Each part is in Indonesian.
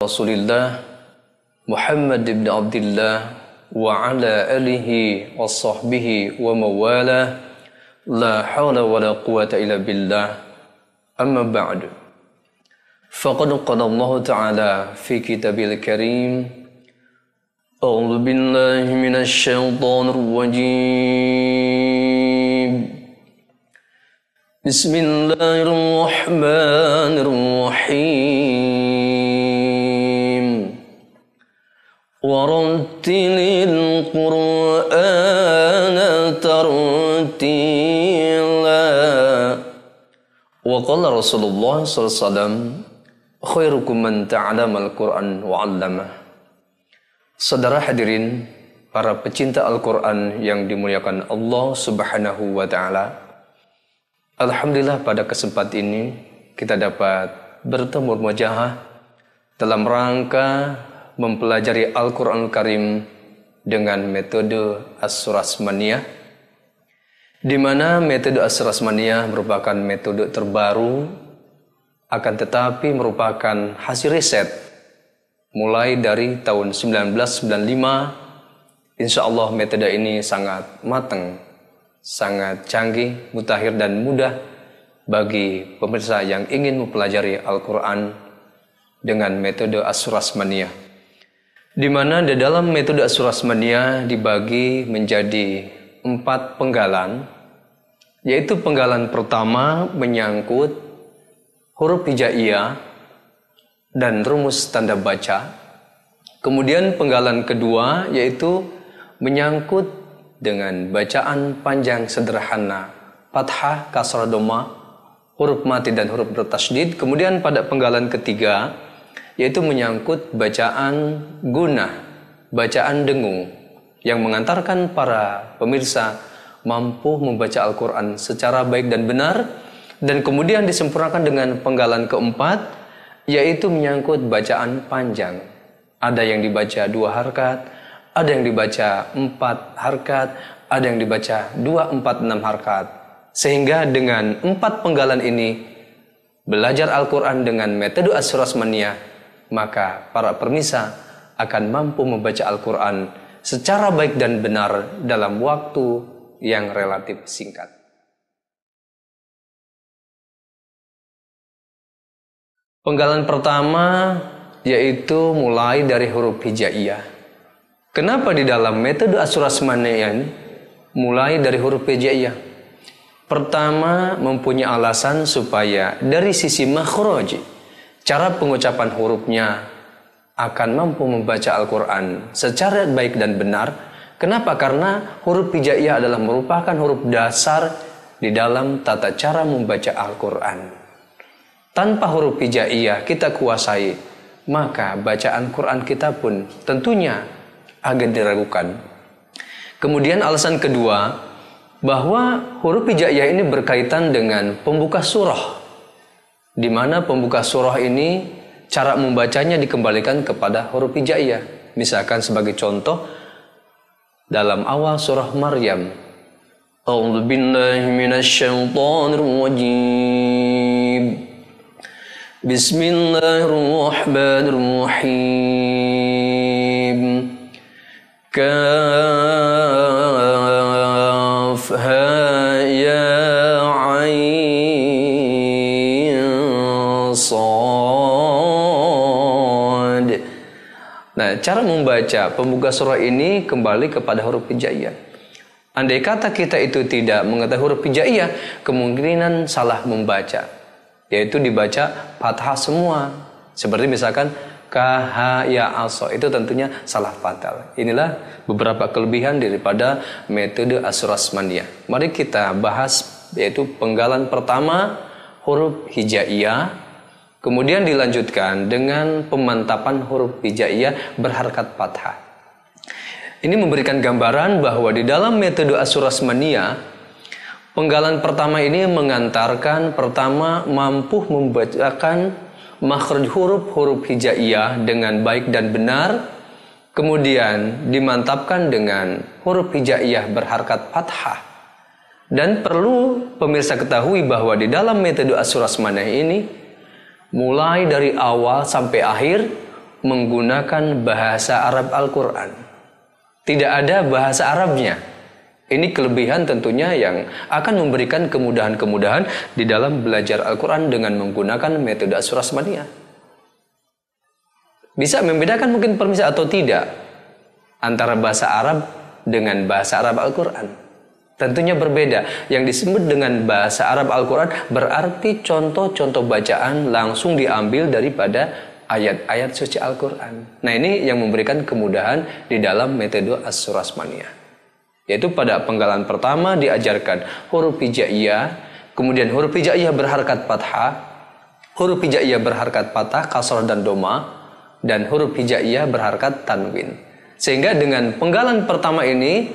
رسول الله محمد بن عبد الله وعلى آله وصحبه وموالاه لا حول ولا قوة إلا بالله أما بعد فقد قال الله تعالى في كتاب الكريم أعوذ بالله من الشيطان الرجيم بسم الله الرحمن الرحيم ورتل القرآن ترتيلا وقال رسول الله صلى الله عليه وسلم خيركم من تعلم القرآن وعلمه Saudara hadirin, para pecinta Al-Quran yang dimuliakan Allah Subhanahu wa Ta'ala, Alhamdulillah, pada kesempatan ini kita dapat bertemu wajah dalam rangka mempelajari Al-Quran Karim dengan metode As-Surasmaniyah, di mana metode As-Surasmaniyah merupakan metode terbaru, akan tetapi merupakan hasil riset mulai dari tahun 1995 insya Allah metode ini sangat matang sangat canggih mutakhir dan mudah bagi pemirsa yang ingin mempelajari Al-Quran dengan metode asurasmania di mana di dalam metode asurasmania dibagi menjadi empat penggalan yaitu penggalan pertama menyangkut huruf hijaiyah dan rumus tanda baca. Kemudian penggalan kedua yaitu menyangkut dengan bacaan panjang sederhana, fathah, kasrah doma, huruf mati dan huruf bertasydid. Kemudian pada penggalan ketiga yaitu menyangkut bacaan guna, bacaan dengung yang mengantarkan para pemirsa mampu membaca Al-Quran secara baik dan benar dan kemudian disempurnakan dengan penggalan keempat yaitu menyangkut bacaan panjang. Ada yang dibaca dua harkat, ada yang dibaca empat harkat, ada yang dibaca dua, empat, enam harkat. Sehingga dengan empat penggalan ini, belajar Al-Quran dengan metode asurasmania, maka para permisa akan mampu membaca Al-Quran secara baik dan benar dalam waktu yang relatif singkat. Penggalan pertama yaitu mulai dari huruf hijaiyah. Kenapa di dalam metode asurasmaniyah ini mulai dari huruf hijaiyah? Pertama mempunyai alasan supaya dari sisi makhraj cara pengucapan hurufnya akan mampu membaca Al-Quran secara baik dan benar. Kenapa? Karena huruf hijaiyah adalah merupakan huruf dasar di dalam tata cara membaca Al-Quran tanpa huruf hijaiyah kita kuasai, maka bacaan Quran kita pun tentunya agak diragukan. Kemudian alasan kedua, bahwa huruf hijaiyah ini berkaitan dengan pembuka surah. Di mana pembuka surah ini cara membacanya dikembalikan kepada huruf hijaiyah. Misalkan sebagai contoh dalam awal surah Maryam. Bismillahirrahmanirrahim. Kan cara membaca pembuka surah ini kembali kepada huruf hijaiyah. Andai kata kita itu tidak mengetahui huruf hijaiyah, kemungkinan salah membaca yaitu dibaca fathah semua. Seperti misalkan kahaya aso itu tentunya salah fatal. Inilah beberapa kelebihan daripada metode asurasmaniyah. Mari kita bahas yaitu penggalan pertama huruf hijaiyah, kemudian dilanjutkan dengan pemantapan huruf hijaiyah berharkat fathah. Ini memberikan gambaran bahwa di dalam metode asurasmaniyah Penggalan pertama ini mengantarkan pertama mampu membacakan makhraj huruf-huruf hijaiyah dengan baik dan benar, kemudian dimantapkan dengan huruf hijaiyah berharkat fathah. Dan perlu pemirsa ketahui bahwa di dalam metode asurasmanah ini mulai dari awal sampai akhir menggunakan bahasa Arab Al-Quran. Tidak ada bahasa Arabnya. Ini kelebihan tentunya yang akan memberikan kemudahan-kemudahan di dalam belajar Al-Quran dengan menggunakan metode asurasmania. Bisa membedakan mungkin permisi atau tidak antara bahasa Arab dengan bahasa Arab Al-Quran. Tentunya berbeda. Yang disebut dengan bahasa Arab Al-Quran berarti contoh-contoh bacaan langsung diambil daripada ayat-ayat suci Al-Quran. Nah ini yang memberikan kemudahan di dalam metode as-surasmania. Yaitu pada penggalan pertama diajarkan huruf hijaiyah, kemudian huruf hijaiyah berharkat fathah, huruf hijaiyah berharkat patah, kasrah dan doma, dan huruf hijaiyah berharkat tanwin. Sehingga dengan penggalan pertama ini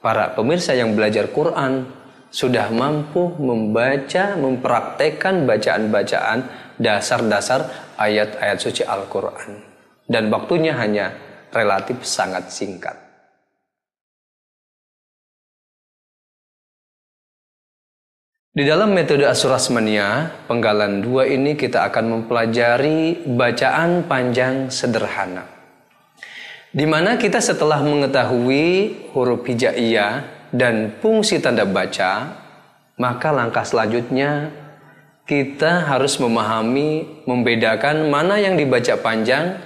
para pemirsa yang belajar Quran sudah mampu membaca, mempraktekkan bacaan-bacaan dasar-dasar ayat-ayat suci Al-Quran. Dan waktunya hanya relatif sangat singkat. Di dalam metode asurasmania, penggalan dua ini kita akan mempelajari bacaan panjang sederhana. Di mana kita setelah mengetahui huruf hijaiyah dan fungsi tanda baca, maka langkah selanjutnya kita harus memahami, membedakan mana yang dibaca panjang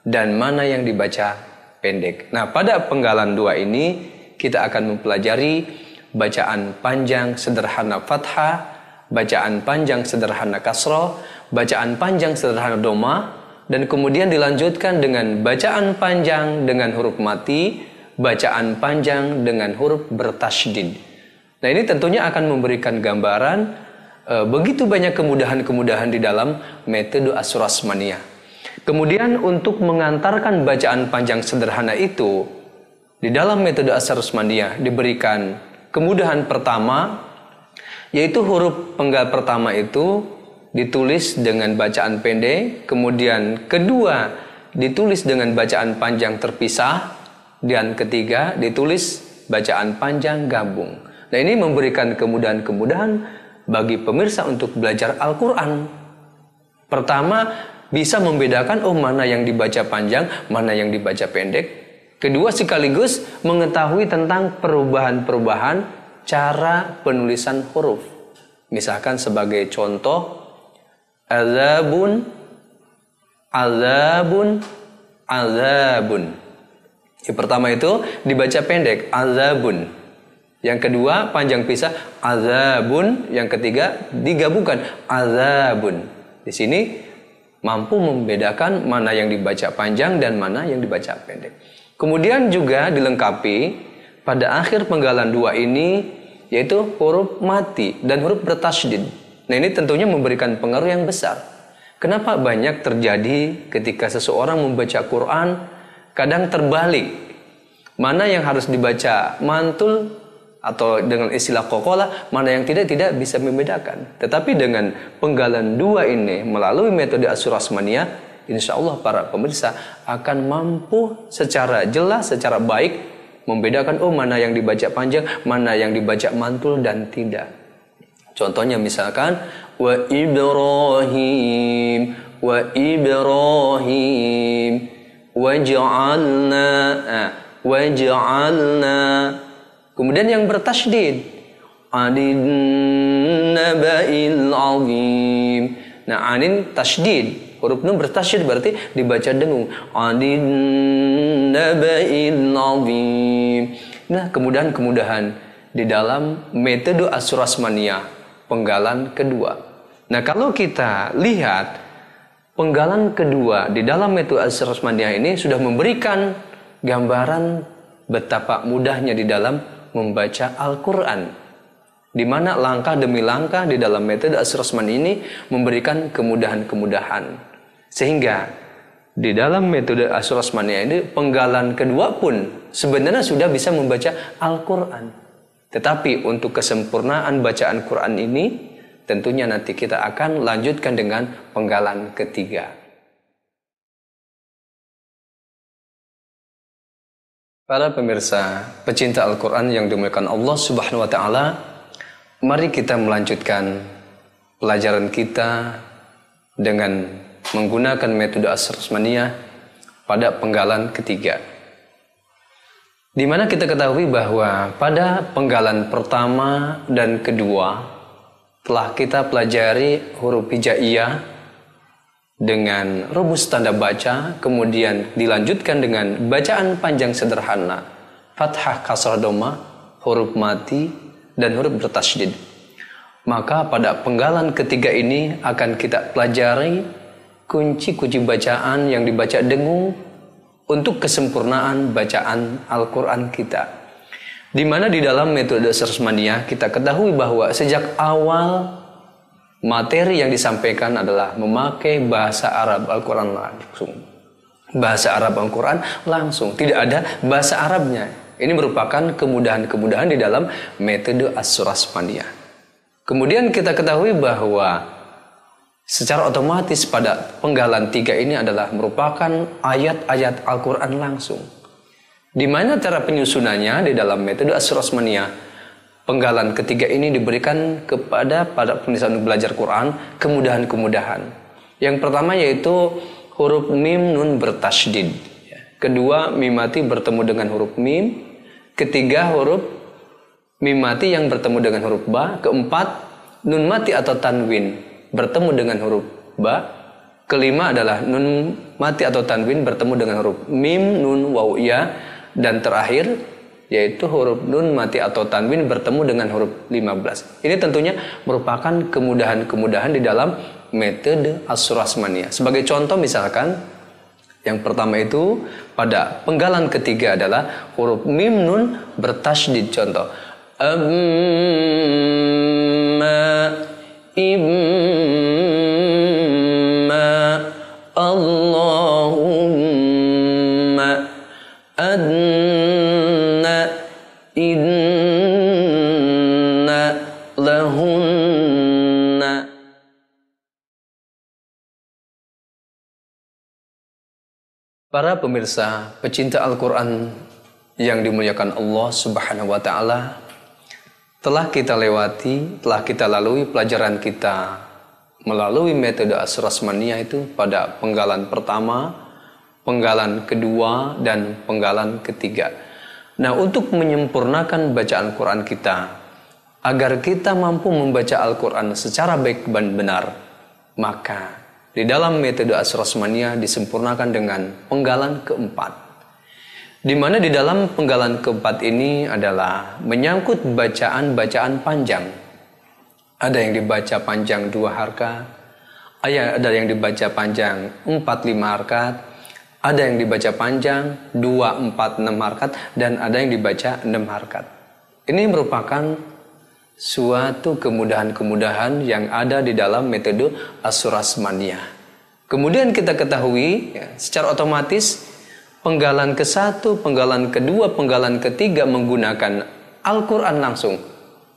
dan mana yang dibaca pendek. Nah, pada penggalan dua ini kita akan mempelajari bacaan panjang sederhana fathah, bacaan panjang sederhana kasroh, bacaan panjang sederhana doma, dan kemudian dilanjutkan dengan bacaan panjang dengan huruf mati, bacaan panjang dengan huruf bertasydid. Nah, ini tentunya akan memberikan gambaran e, begitu banyak kemudahan-kemudahan di dalam metode asurasmania. Kemudian untuk mengantarkan bacaan panjang sederhana itu di dalam metode asurasmania diberikan kemudahan pertama yaitu huruf penggal pertama itu ditulis dengan bacaan pendek, kemudian kedua ditulis dengan bacaan panjang terpisah, dan ketiga ditulis bacaan panjang gabung. Nah ini memberikan kemudahan-kemudahan bagi pemirsa untuk belajar Al-Quran. Pertama, bisa membedakan oh mana yang dibaca panjang, mana yang dibaca pendek. Kedua sekaligus mengetahui tentang perubahan-perubahan cara penulisan huruf. Misalkan sebagai contoh azabun azabun azabun. Yang pertama itu dibaca pendek azabun. Yang kedua panjang pisah azabun. Yang ketiga digabungkan azabun. Di sini mampu membedakan mana yang dibaca panjang dan mana yang dibaca pendek. Kemudian juga dilengkapi pada akhir penggalan dua ini yaitu huruf mati dan huruf bertasydid Nah ini tentunya memberikan pengaruh yang besar. Kenapa banyak terjadi ketika seseorang membaca Quran kadang terbalik. Mana yang harus dibaca mantul atau dengan istilah kokola, mana yang tidak tidak bisa membedakan. Tetapi dengan penggalan dua ini melalui metode asurasmania, insya Allah para pemirsa akan mampu secara jelas, secara baik membedakan oh mana yang dibaca panjang, mana yang dibaca mantul dan tidak. Contohnya misalkan wa Ibrahim wa Ibrahim waj'alna waj'alna. Kemudian yang bertasydid adin naba'il azim. Nah anin tasydid huruf nun bertasydid berarti dibaca dengung. Adin naba'il azim. Nah kemudahan-kemudahan di dalam metode asurasmania penggalan kedua. Nah, kalau kita lihat penggalan kedua di dalam metode Asrasmaniyah ini sudah memberikan gambaran betapa mudahnya di dalam membaca Al-Qur'an. Di mana langkah demi langkah di dalam metode Asrasman ini memberikan kemudahan-kemudahan. Sehingga di dalam metode Asrasmaniyah ini penggalan kedua pun sebenarnya sudah bisa membaca Al-Qur'an. Tetapi untuk kesempurnaan bacaan Quran ini tentunya nanti kita akan lanjutkan dengan penggalan ketiga. Para pemirsa, pecinta Al-Quran yang dimuliakan Allah Subhanahu wa Ta'ala, mari kita melanjutkan pelajaran kita dengan menggunakan metode Asrasmaniyah pada penggalan ketiga. Di mana kita ketahui bahwa pada penggalan pertama dan kedua telah kita pelajari huruf hijaiyah dengan rumus tanda baca, kemudian dilanjutkan dengan bacaan panjang sederhana, fathah kasrah doma, huruf mati, dan huruf bertasydid. Maka pada penggalan ketiga ini akan kita pelajari kunci-kunci bacaan yang dibaca dengung untuk kesempurnaan bacaan Al-Quran kita. Di mana di dalam metode Sersmania kita ketahui bahwa sejak awal materi yang disampaikan adalah memakai bahasa Arab Al-Quran langsung. Bahasa Arab Al-Quran langsung, tidak ada bahasa Arabnya. Ini merupakan kemudahan-kemudahan di dalam metode As-Surasmania. Kemudian kita ketahui bahwa secara otomatis pada penggalan tiga ini adalah merupakan ayat-ayat Al-Quran langsung. Di mana cara penyusunannya di dalam metode Asrosmania, penggalan ketiga ini diberikan kepada pada penulisan belajar Quran kemudahan-kemudahan. Yang pertama yaitu huruf mim nun bertasydid. Kedua, mim mati bertemu dengan huruf mim. Ketiga, huruf mim mati yang bertemu dengan huruf ba. Keempat, nun mati atau tanwin bertemu dengan huruf ba. Kelima adalah nun mati atau tanwin bertemu dengan huruf mim, nun, waw, ya. Dan terakhir yaitu huruf nun mati atau tanwin bertemu dengan huruf 15. Ini tentunya merupakan kemudahan-kemudahan di dalam metode asurasmania. Sebagai contoh misalkan yang pertama itu pada penggalan ketiga adalah huruf mim nun bertasydid contoh. Amma Allahumma adna inna lahunna. Para pemirsa pecinta Al-Quran yang dimuliakan Allah Subhanahu wa Ta'ala, telah kita lewati, telah kita lalui pelajaran kita melalui metode asrasmania itu pada penggalan pertama, penggalan kedua, dan penggalan ketiga. Nah, untuk menyempurnakan bacaan Quran kita, agar kita mampu membaca Al-Quran secara baik dan benar, maka di dalam metode asrasmania disempurnakan dengan penggalan keempat di mana di dalam penggalan keempat ini adalah menyangkut bacaan-bacaan panjang. Ada yang dibaca panjang dua harkat, ada yang dibaca panjang empat lima harkat, ada yang dibaca panjang dua empat enam harkat, dan ada yang dibaca enam harkat. Ini merupakan suatu kemudahan-kemudahan yang ada di dalam metode asurasmania. Kemudian kita ketahui ya, secara otomatis penggalan ke satu, penggalan kedua, penggalan ketiga menggunakan Al-Quran langsung.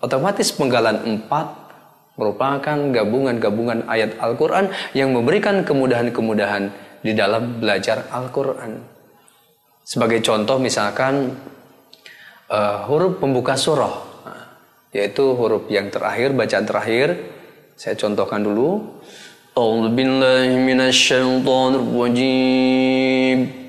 Otomatis penggalan empat merupakan gabungan-gabungan ayat Al-Quran yang memberikan kemudahan-kemudahan di dalam belajar Al-Quran. Sebagai contoh misalkan uh, huruf pembuka surah, yaitu huruf yang terakhir, bacaan terakhir. Saya contohkan dulu. A'udzu.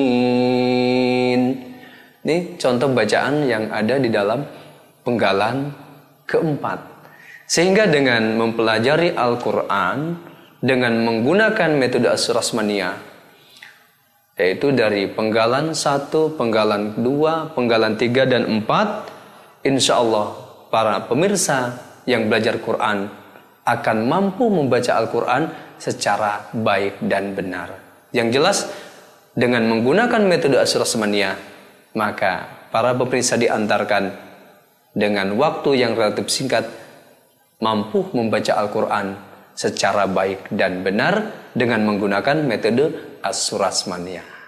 ini contoh bacaan yang ada di dalam penggalan keempat. Sehingga dengan mempelajari Al-Quran dengan menggunakan metode asrasmania yaitu dari penggalan satu, penggalan dua, penggalan tiga dan empat, insya Allah para pemirsa yang belajar Quran akan mampu membaca Al-Quran secara baik dan benar. Yang jelas dengan menggunakan metode asrasmania maka para peperiksa diantarkan dengan waktu yang relatif singkat mampu membaca Al-Quran secara baik dan benar dengan menggunakan metode as-surasmaniyah.